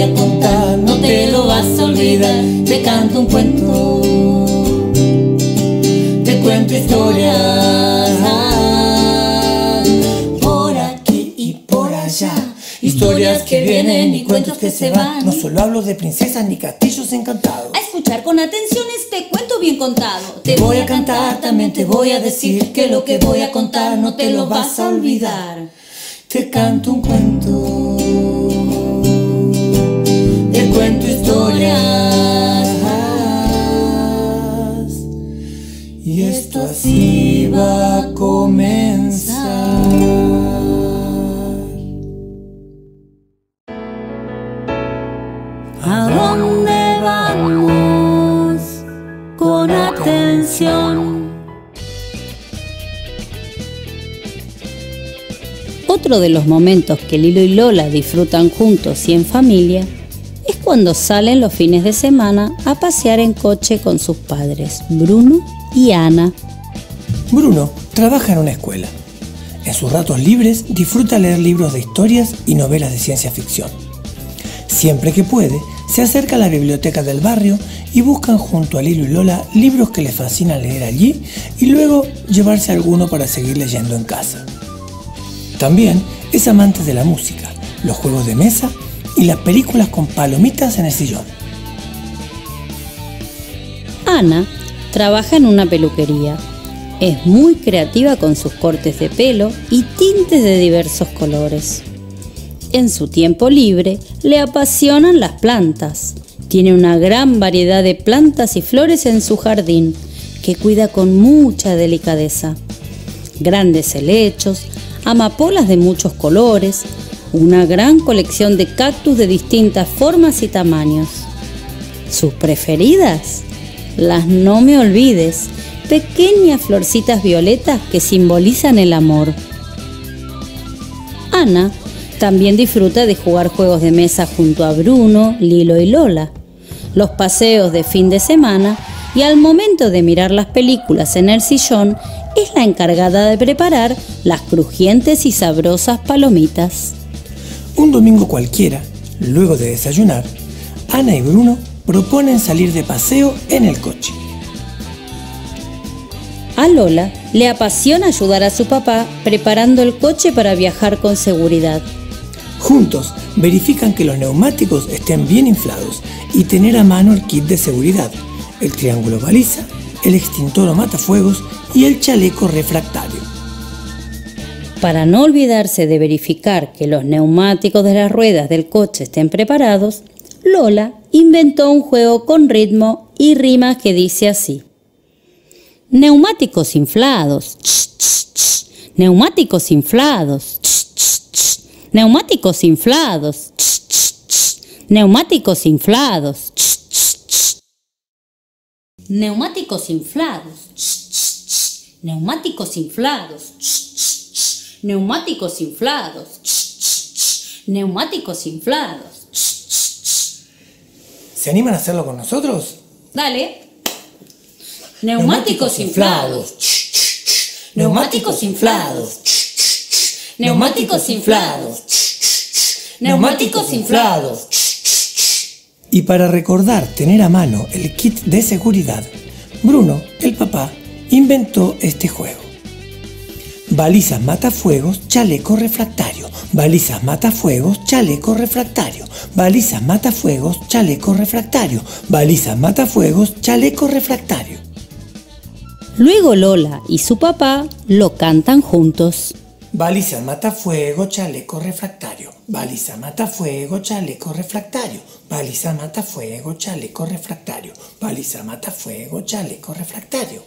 Voy a contar no te lo vas a olvidar. Te canto un cuento, te cuento historias por aquí y por allá. Historias que vienen y cuentos que se van. No solo hablo de princesas ni castillos encantados. A escuchar con atención este cuento bien contado. Te voy a cantar, también te voy a decir que lo que voy a contar no te lo vas a olvidar. Te canto un cuento, Y esto así va a comenzar. ¿A dónde vamos? Con atención. Otro de los momentos que Lilo y Lola disfrutan juntos y en familia cuando salen los fines de semana a pasear en coche con sus padres, Bruno y Ana. Bruno trabaja en una escuela. En sus ratos libres disfruta leer libros de historias y novelas de ciencia ficción. Siempre que puede, se acerca a la biblioteca del barrio y buscan junto a Lilo y Lola libros que les fascina leer allí y luego llevarse alguno para seguir leyendo en casa. También es amante de la música, los juegos de mesa y las películas con palomitas en el sillón. Ana trabaja en una peluquería. Es muy creativa con sus cortes de pelo y tintes de diversos colores. En su tiempo libre le apasionan las plantas. Tiene una gran variedad de plantas y flores en su jardín que cuida con mucha delicadeza. Grandes helechos, amapolas de muchos colores, una gran colección de cactus de distintas formas y tamaños. Sus preferidas, las no me olvides, pequeñas florcitas violetas que simbolizan el amor. Ana también disfruta de jugar juegos de mesa junto a Bruno, Lilo y Lola, los paseos de fin de semana y al momento de mirar las películas en el sillón es la encargada de preparar las crujientes y sabrosas palomitas. Un domingo cualquiera, luego de desayunar, Ana y Bruno proponen salir de paseo en el coche. A Lola le apasiona ayudar a su papá preparando el coche para viajar con seguridad. Juntos verifican que los neumáticos estén bien inflados y tener a mano el kit de seguridad, el triángulo baliza, el extintor o matafuegos y el chaleco refractario. Para no olvidarse de verificar que los neumáticos de las ruedas del coche estén preparados, Lola inventó un juego con ritmo y rimas que dice así. Neumáticos inflados. Neumáticos inflados. Neumáticos inflados. Neumáticos inflados. Neumáticos inflados. Neumáticos inflados. Neumáticos inflados. ch, ch, ch. Neumáticos inflados. ¿Se animan a hacerlo con nosotros? Dale. Neumáticos inflados. Neumáticos inflados. Neumáticos inflados. Neumáticos inflados. Y para recordar tener a mano el kit de seguridad, Bruno, el papá, inventó este juego. Balizas matafuegos, chaleco refractario. Balizas matafuegos, chaleco refractario. Balizas matafuegos, chaleco refractario. Balizas matafuegos, chaleco refractario. Luego Lola y su papá lo cantan juntos. Baliza matafuego, chaleco refractario. Baliza matafuego, chaleco refractario. Baliza matafuego, chaleco refractario. Baliza matafuego, chaleco refractario.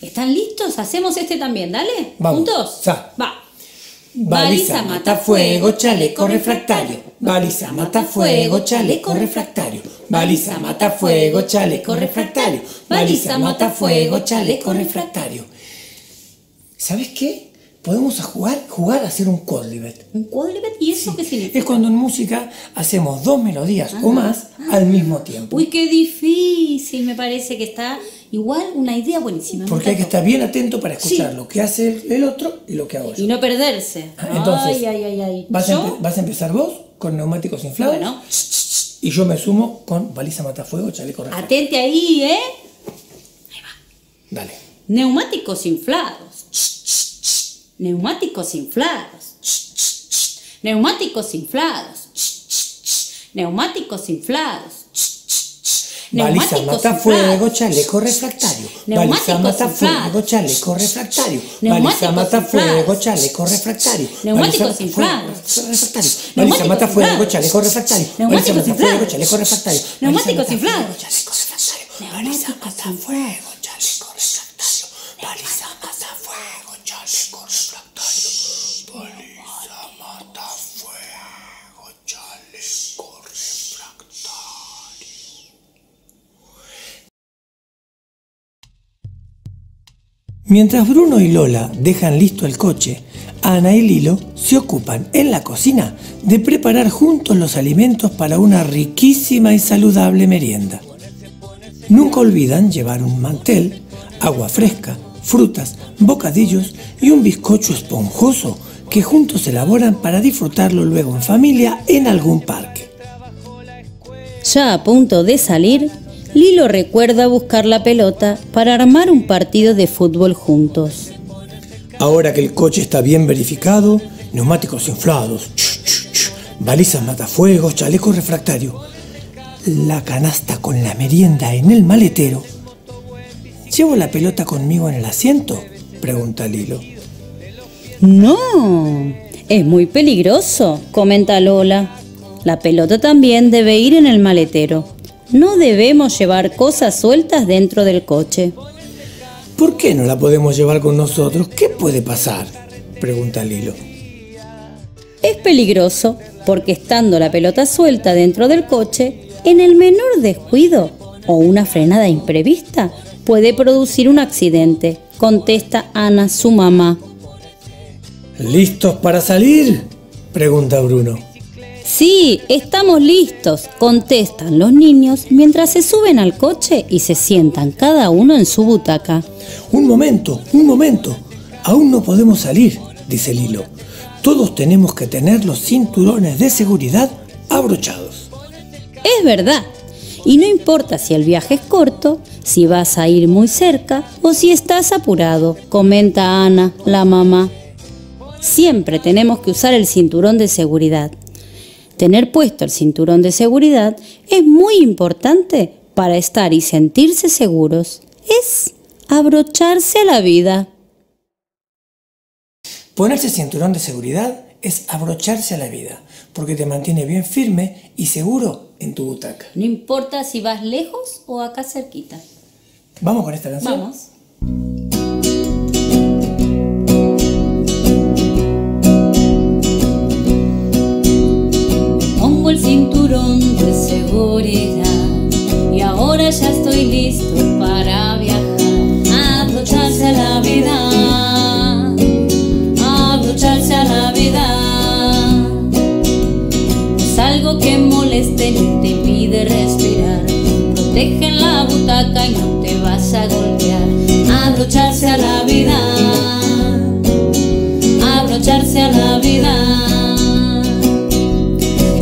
¿Están listos? Hacemos este también, dale. Vamos. ¿Juntos? Ya. Va. Baliza matafuego, chaleco refractario. Baliza matafuego, chaleco refractario. Baliza matafuego, chaleco refractario. Baliza matafuego, chaleco refractario. ¿Sabes qué? Podemos jugar, jugar a hacer un quadlibet. ¿Un quadribet? ¿Y eso qué significa? Es cuando en música hacemos dos melodías o más al mismo tiempo. Uy, qué difícil. Me parece que está igual una idea buenísima. Porque hay que estar bien atento para escuchar Sí. lo que hace el, el otro y lo que hago yo. Y no perderse. Ah, Entonces, ay, ay, ay, ay. Vas, a empezar vos con neumáticos inflados Bueno. y yo me sumo con baliza matafuego, chaleco refractario. Atente ahí, ¿eh? Dale. Neumáticos inflados. Neumáticos inflados. Neumáticos inflados. Neumáticos inflados. Baliza matafuego, chaleco refractario. Baliza matafuego, chaleco refractario. Baliza matafuego, chaleco refractario. Neumáticos matafuego, refractario. Baliza matafuego, chaleco refractario. Baliza matafuego, chaleco refractario. Neumáticos inflados. chaleco refractario. Baliza matafuego, chaleco refractario. Baliza Mientras Bruno y Lola dejan listo el coche, Ana y Lilo se ocupan en la cocina de preparar juntos los alimentos para una riquísima y saludable merienda. Nunca olvidan llevar un mantel, agua fresca, frutas, bocadillos y un bizcocho esponjoso que juntos elaboran para disfrutarlo luego en familia en algún parque. Ya a punto de salir, Lilo recuerda buscar la pelota para armar un partido de fútbol juntos. Ahora que el coche está bien verificado, neumáticos inflados, ch, ch, ch, balizas matafuegos, chaleco refractario, la canasta con la merienda en el maletero. ¿Llevo la pelota conmigo en el asiento? Pregunta Lilo. No, es muy peligroso, comenta Lola. La pelota también debe ir en el maletero. No debemos llevar cosas sueltas dentro del coche. ¿Por qué no la podemos llevar con nosotros? ¿Qué puede pasar? Pregunta Lilo. Es peligroso porque estando la pelota suelta dentro del coche, en el menor descuido o una frenada imprevista puede producir un accidente, contesta Ana, su mamá. ¿Listos para salir? Pregunta Bruno. Sí, estamos listos, contestan los niños mientras se suben al coche y se sientan cada uno en su butaca. Un momento, un momento. Aún no podemos salir, dice Lilo. Todos tenemos que tener los cinturones de seguridad abrochados. Es verdad. Y no importa si el viaje es corto, si vas a ir muy cerca o si estás apurado, comenta Ana, la mamá. Siempre tenemos que usar el cinturón de seguridad. Tener puesto el cinturón de seguridad es muy importante para estar y sentirse seguros. Es abrocharse a la vida. Ponerse cinturón de seguridad es abrocharse a la vida, porque te mantiene bien firme y seguro en tu butaca. No importa si vas lejos o acá cerquita. ¿Vamos con esta canción? Vamos. Abrocharse a la vida.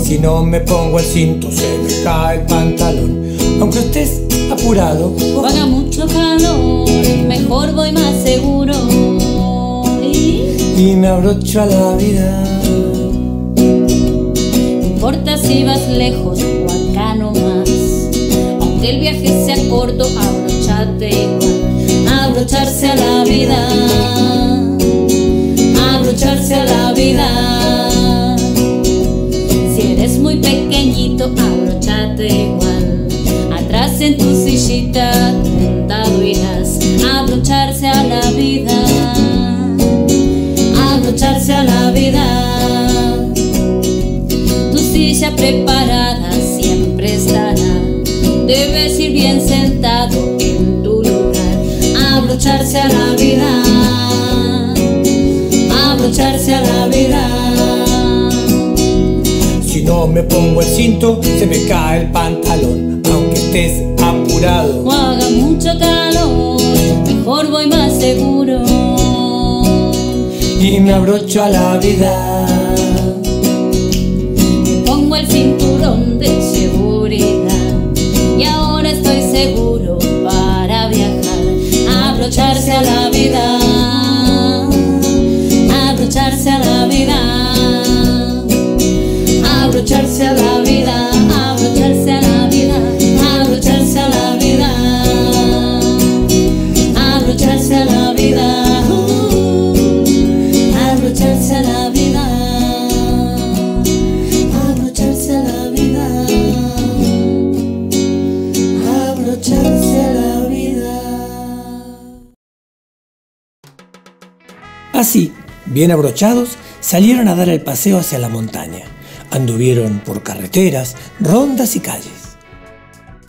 Si no me pongo el cinto se me cae el pantalón. Aunque estés apurado, O haga mucho calor, mejor voy más seguro. Y y me abrocho a la vida. no importa si vas lejos o acá nomás. Aunque el viaje sea corto, abrochate igual. Abrocharse a la vida. Abrocharse abrocharse a la vida. Si eres muy pequeñito, abrochate igual. Atrás en tu sillita, tentado irás abrocharse a la vida. Abrocharse a la vida. Tu silla preparada siempre estará. Debes ir bien sentado en tu lugar. Abrocharse a la vida. Abrocharse a la vida. Si no me pongo el cinto, se me cae el pantalón, aunque estés apurado. o haga mucho calor, mejor voy más seguro. Y me abrocho a la vida. Pongo el cinturón de seguridad y ahora estoy seguro para viajar. Abrocharse a la vida, abrocharse a la vida, bien abrochados, salieron a dar el paseo hacia la montaña. Anduvieron por carreteras, rondas y calles.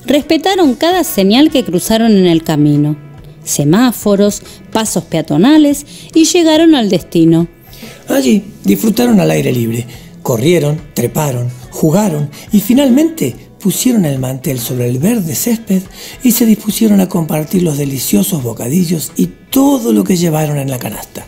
Respetaron cada señal que cruzaron en el camino, semáforos, pasos peatonales y llegaron al destino. Allí disfrutaron al aire libre, corrieron, treparon, jugaron y finalmente pusieron el mantel sobre el verde césped y se dispusieron a compartir los deliciosos bocadillos y todo lo que llevaron en la canasta.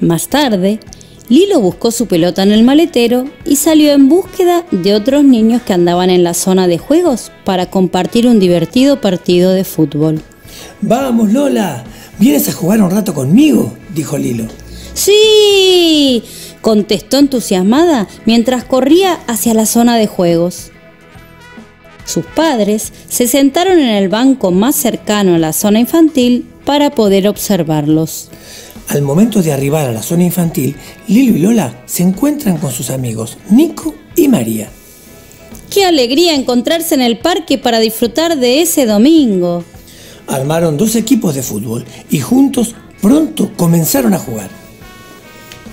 Más tarde, Lilo buscó su pelota en el maletero y salió en búsqueda de otros niños que andaban en la zona de juegos para compartir un divertido partido de fútbol. Vamos, Lola, ¿vienes a jugar un rato conmigo? dijo Lilo. ¡Sí! contestó entusiasmada mientras corría hacia la zona de juegos. Sus padres se sentaron en el banco más cercano a la zona infantil para poder observarlos. Al momento de arribar a la zona infantil, Lilo y Lola se encuentran con sus amigos Nico y María. ¡Qué alegría encontrarse en el parque para disfrutar de ese domingo! Armaron dos equipos de fútbol y juntos pronto comenzaron a jugar.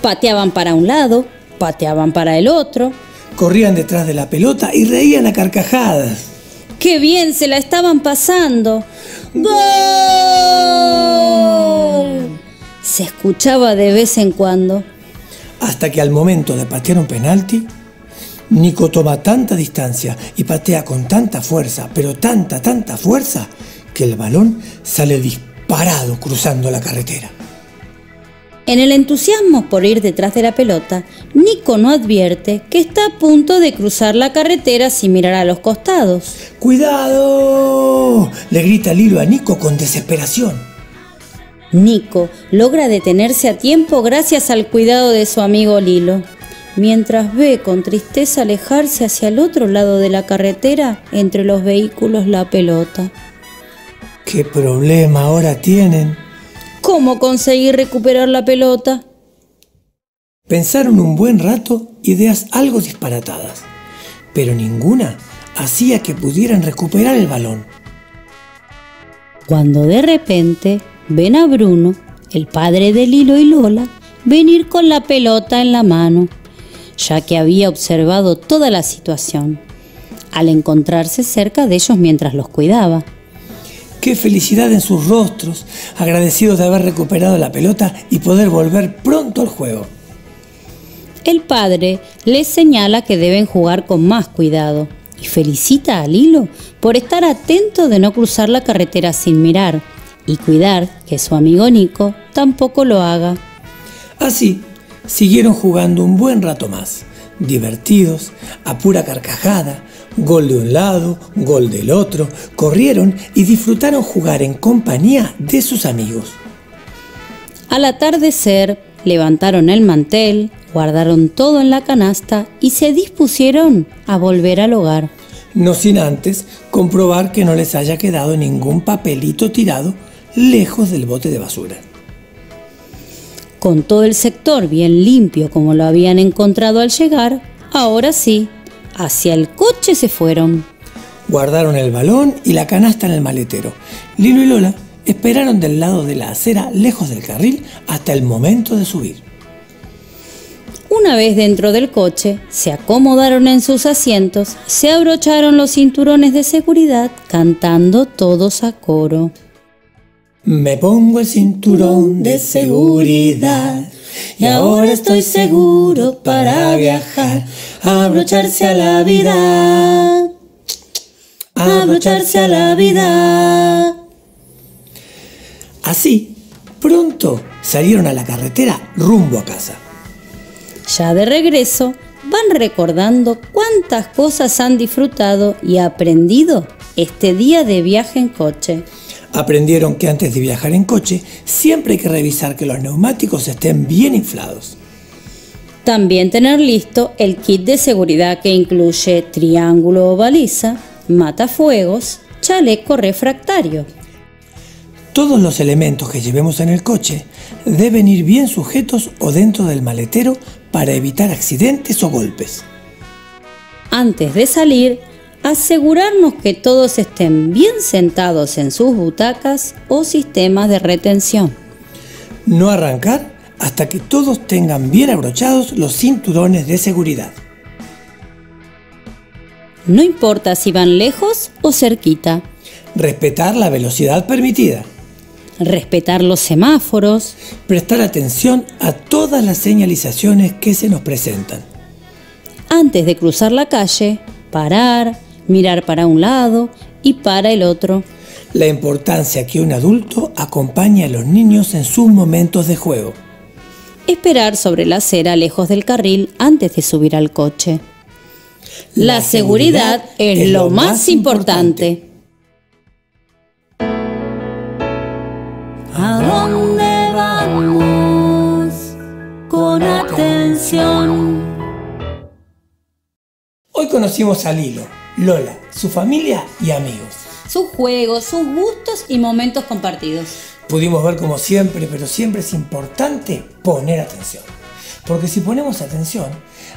Pateaban para un lado, pateaban para el otro. Corrían detrás de la pelota y reían a carcajadas. ¡Qué bien se la estaban pasando! ¡Gol! Se escuchaba de vez en cuando. Hasta que al momento de patear un penalti, Nico toma tanta distancia y patea con tanta fuerza, pero tanta, tanta fuerza, que el balón sale disparado cruzando la carretera. En el entusiasmo por ir detrás de la pelota, Nico no advierte que está a punto de cruzar la carretera sin mirar a los costados. ¡Cuidado! le grita Lilo a Nico con desesperación. Nico logra detenerse a tiempo gracias al cuidado de su amigo Lilo, mientras ve con tristeza alejarse hacia el otro lado de la carretera entre los vehículos la pelota. ¿Qué problema ahora tienen? ¿Cómo conseguir recuperar la pelota? Pensaron un buen rato ideas algo disparatadas, pero ninguna hacía que pudieran recuperar el balón. Cuando de repente ven a Bruno, el padre de Lilo y Lola, venir con la pelota en la mano, ya que había observado toda la situación, al encontrarse cerca de ellos mientras los cuidaba. Qué felicidad en sus rostros, agradecidos de haber recuperado la pelota y poder volver pronto al juego. El padre les señala que deben jugar con más cuidado y felicita a Lilo por estar atento de no cruzar la carretera sin mirar y cuidar que su amigo Nico tampoco lo haga. Así, siguieron jugando un buen rato más, divertidos, a pura carcajada, gol de un lado, gol del otro, corrieron y disfrutaron jugar en compañía de sus amigos. Al atardecer, levantaron el mantel, guardaron todo en la canasta y se dispusieron a volver al hogar. No sin antes comprobar que no les haya quedado ningún papelito tirado lejos del bote de basura. Con todo el sector bien limpio como lo habían encontrado al llegar, ahora sí, hacia el coche se fueron. Guardaron el balón y la canasta en el maletero. Lilo y Lola esperaron del lado de la acera, lejos del carril, hasta el momento de subir. Una vez dentro del coche, se acomodaron en sus asientos, se abrocharon los cinturones de seguridad, cantando todos a coro. Me pongo el cinturón de seguridad y ahora estoy seguro para viajar, abrocharse a la vida, abrocharse a la vida. Así, pronto salieron a la carretera rumbo a casa. Ya de regreso, van recordando cuántas cosas han disfrutado y aprendido este día de viaje en coche. Aprendieron que antes de viajar en coche siempre hay que revisar que los neumáticos estén bien inflados. También tener listo el kit de seguridad que incluye triángulo o baliza, matafuegos, chaleco refractario. Todos los elementos que llevemos en el coche deben ir bien sujetos o dentro del maletero para evitar accidentes o golpes. Antes de salir, asegurarnos que todos estén bien sentados en sus butacas o sistemas de retención. No arrancar hasta que todos tengan bien abrochados los cinturones de seguridad. No importa si van lejos o cerquita. Respetar la velocidad permitida. Respetar los semáforos. Prestar atención a todas las señalizaciones que se nos presentan. Antes de cruzar la calle, parar, mirar para un lado y para el otro. La importancia que un adulto acompañe a los niños en sus momentos de juego. Esperar sobre la acera lejos del carril antes de subir al coche. La, seguridad, es lo más importante. ¿A dónde vamos? Con atención. Hoy conocimos a Lilo, Lola, su familia y amigos. Sus juegos, sus gustos y momentos compartidos. Pudimos ver como siempre, pero siempre es importante poner atención. Porque si ponemos atención,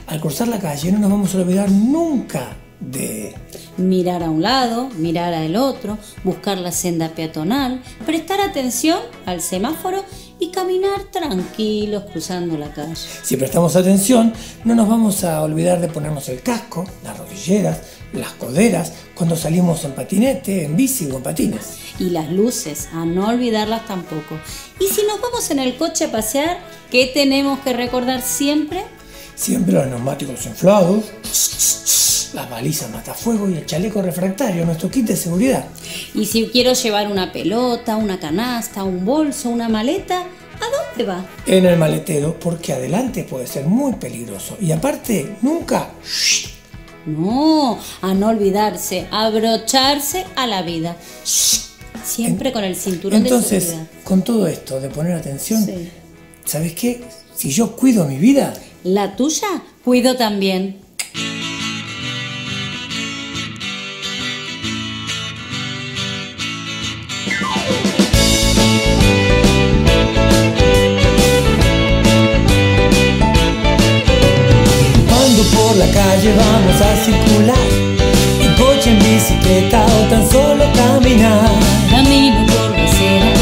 al cruzar la calle no nos vamos a olvidar nunca de... Mirar a un lado, mirar al otro, buscar la senda peatonal, prestar atención al semáforo y caminar tranquilos cruzando la calle. Si prestamos atención, no nos vamos a olvidar de ponernos el casco, las rodilleras, las coderas, cuando salimos en patinete, en bici o en patines. Y las luces, a no olvidarlas tampoco. Y si nos vamos en el coche a pasear, ¿qué tenemos que recordar siempre? Siempre los neumáticos inflados, las balizas matafuego y el chaleco refractario, nuestro kit de seguridad. Y si quiero llevar una pelota, una canasta, un bolso, una maleta, ¿a dónde va? En el maletero, porque adelante puede ser muy peligroso. Y aparte, nunca... No, a no olvidarse, abrocharse a la vida. Siempre con el cinturón Entonces, de seguridad. con todo esto de poner atención, Sí. ¿sabes qué? Si yo cuido mi vida, La tuya, cuido también. Por la calle vamos a circular, en coche, en bicicleta o tan solo caminar. Camino por la acera,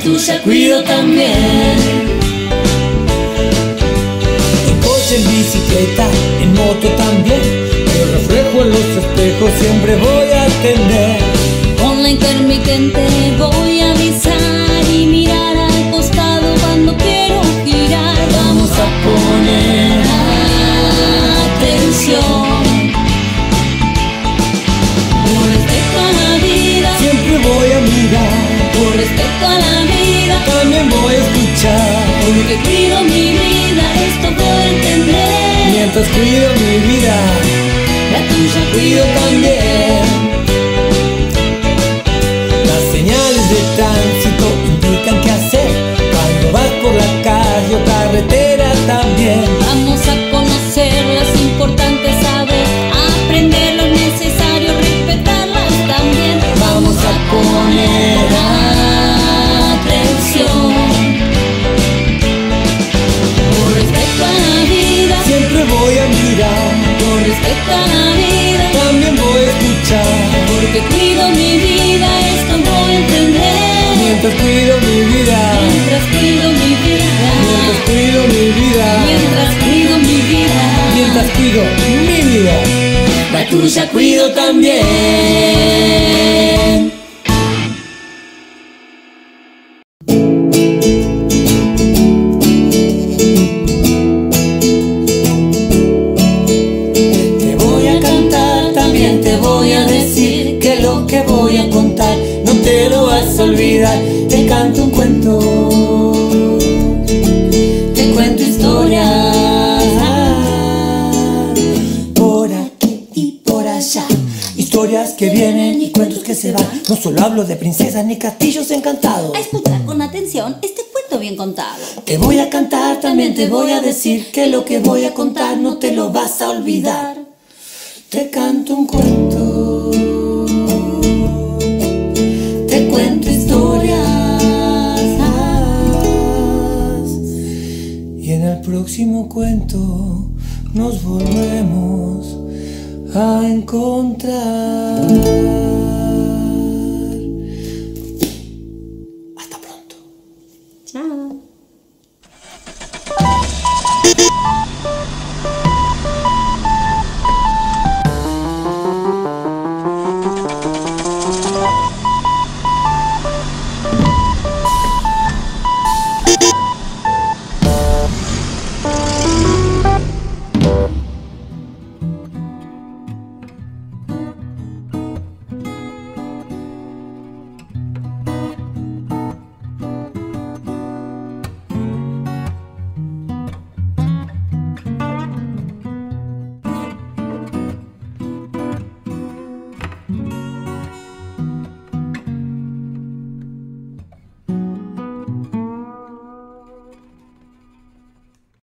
tuya cuido también. A escuchar. porque cuido mi vida, esto puedo entender. Mientras cuido mi vida, La tuya cuido también. Las señales de tránsito indican qué hacer. Cuando vas por la calle o carretera también. Mientras cuido mi vida, Mientras cuido mi vida, mientras cuido mi vida, mientras cuido mi vida. mientras cuido mi vida. La tuya cuido también. Historias que vienen y cuentos que se van. No solo hablo de princesas ni castillos encantados. A escuchar con atención este cuento bien contado. Te voy a cantar, también te voy a decir que lo que voy a contar no te lo vas a olvidar. Te canto un cuento, te cuento historias. Y en el próximo cuento nos volvemos a encontrar.